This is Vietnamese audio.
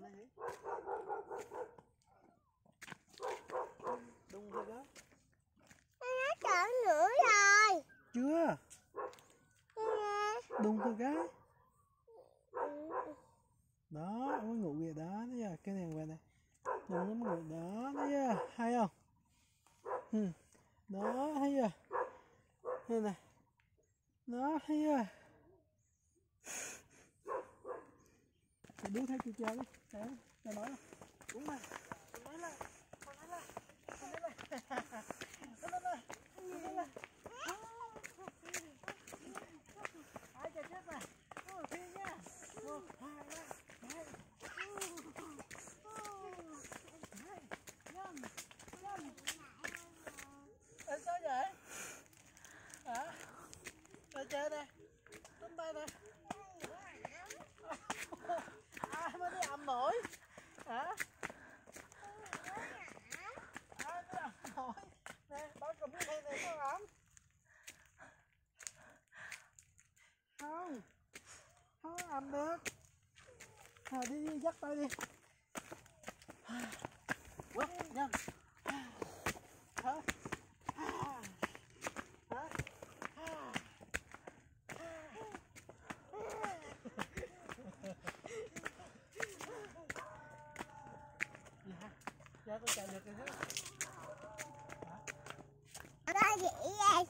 nó hết Đông rồi đó. Con nhớ nữa rồi. Chưa? Đông rồi cái, Đó, mới ngủ kìa đó, thấy à, cái này về này Đông lắm ngủ đó, thấy à, hay không? Ừ. Đó, hay chưa? Đây này Đó, hay chưa? Mày đứng thấy chưa chơi đi Để, nói không đúng rồi. Con nói lên Con nói lên Con nói lên Con nói lên Con nói lên Ai chờ chết nè Một khi nha Một, hai, ba, hai Hai, năm, năm Ê sao vậy? Hả? Rồi chơi đây. Túm tay đây ai mới đi ầm nổi hả ai mới ầm nổi nè bao cầm cái này này sao ẩm không ầm được à, đi đi dắt tay đi. Quá nhanh. Hả? Hả hả dạ dạ con chạy được rồi đó. Có gì? vậy?